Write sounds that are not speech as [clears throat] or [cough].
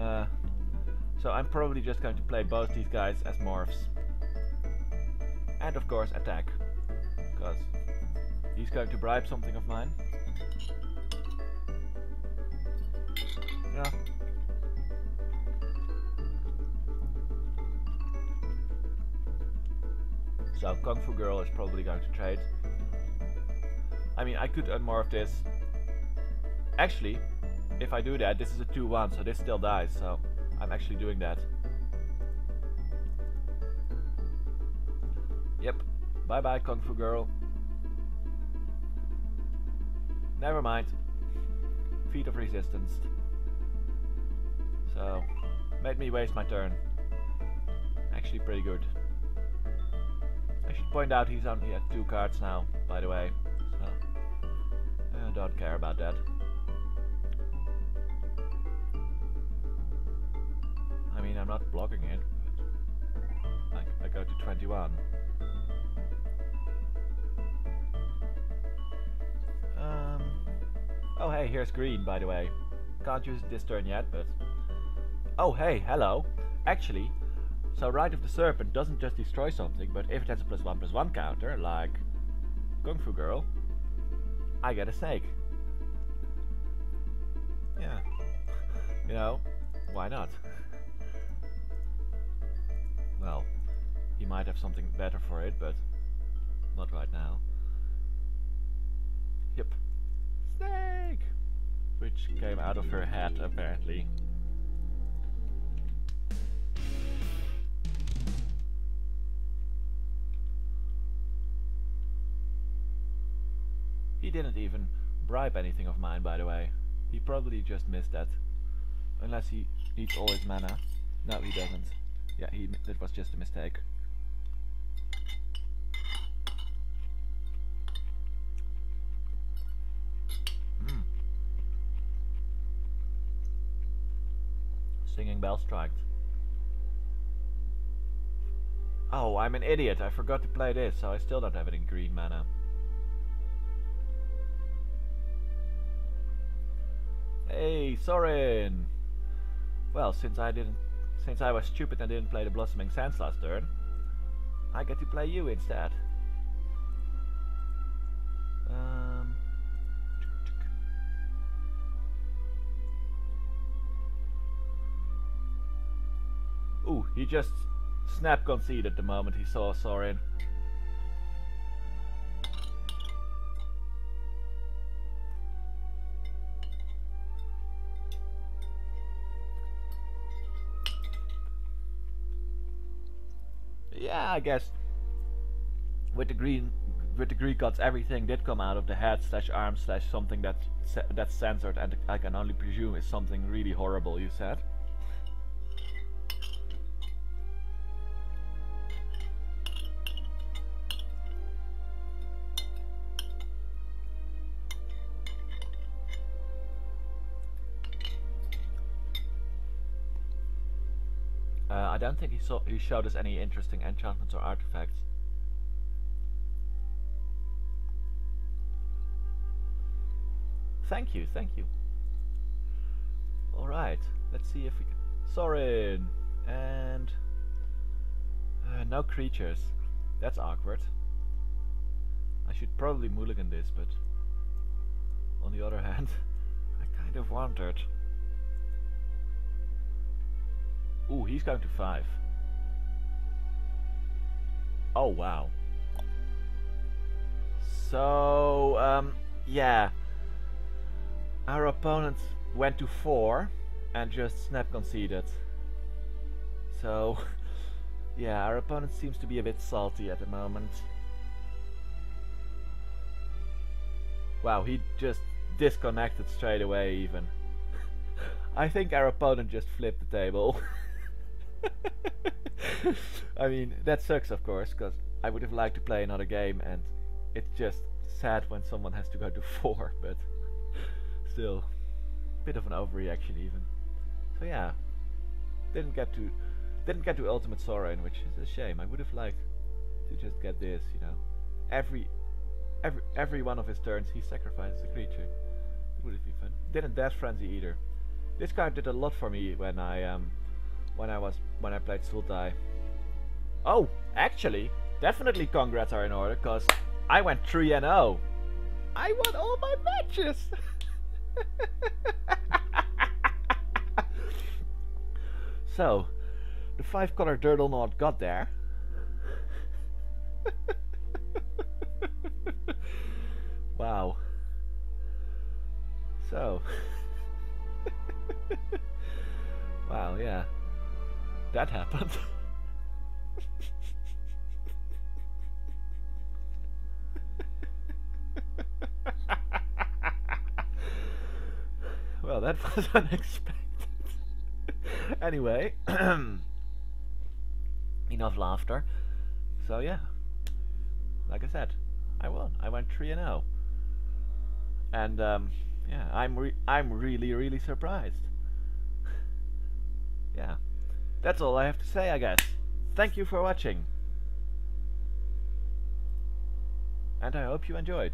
Uh, so I'm probably just going to play both these guys as morphs. And of course attack. Because he's going to bribe something of mine. Yeah. So Kung Fu Girl is probably going to trade. I mean, I could unmorph this. Actually, if I do that, this is a 2-1, so this still dies, so I'm actually doing that. Yep. Bye bye, Kung Fu Girl. Never mind. Feat of Resistance. So, made me waste my turn. Actually pretty good. I should point out he's only at two cards now, by the way. So, I don't care about that. Not blocking it. I, I go to 21. Um, oh hey, here's green, by the way. Can't use it this turn yet, but... Oh hey, hello. Actually, so Rite of the Serpent doesn't just destroy something, but if it has a plus one plus one counter, like Kung Fu Girl, I get a snake. Yeah. you know, why not? Might have something better for it, but not right now. Yep. Snake! Which came out of her head, apparently. He didn't even bribe anything of mine, by the way. He probably just missed that. Unless he eats all his mana. No, he doesn't. Yeah, he that was just a mistake. Singing Bell striked. Oh, I'm an idiot. I forgot to play this, so I still don't have it in green mana. Hey, Sorin! Well, since I didn't, since I was stupid and didn't play the Blossoming Sands last turn, I get to play you instead. He just snap conceded the moment he saw Sorin. yeah, I guess with the green with the Greek gods everything did come out of the head slash arm slash something that that's censored and I can only presume is something really horrible you said. Uh, I don't think he saw he showed us any interesting enchantments or artifacts. Thank you, thank you. Alright, let's see if we can... Sorin! And... Uh, no creatures. That's awkward. I should probably mulligan this, but... On the other hand, [laughs] I kind of wanted. Ooh, he's going to 5. Oh, wow. So, um, yeah. Our opponent went to 4 and just snap conceded. So, [laughs] yeah, our opponent seems to be a bit salty at the moment. Wow, he just disconnected straight away even. [laughs] I think our opponent just flipped the table. [laughs] [laughs] I mean, that sucks of course, because I would have liked to play another game and it's just sad when someone has to go to [laughs] 4, but still, bit of an overreaction even. So yeah, didn't get to didn't get to Ultimate Sorin, which is a shame. I would have liked to just get this, you know. Every every every one of his turns he sacrifices a creature. It would have been fun. Didn't Death Frenzy either. this card did a lot for me when I um when I was when I played Sultai. Oh, actually, definitely congrats are in order because I went 3 and 0. I won all my matches. [laughs] so, the five color Dirtle Knot got there. [laughs] wow. So. [laughs] wow, yeah. That happened. [laughs] well, that [laughs] was unexpected. anyway, [clears throat] enough laughter. So yeah, like I said, I won. I went three and zero, and um, yeah, I'm re I'm really really surprised. [laughs] yeah, that's all I have to say, I guess. Thank you for watching, and I hope you enjoyed.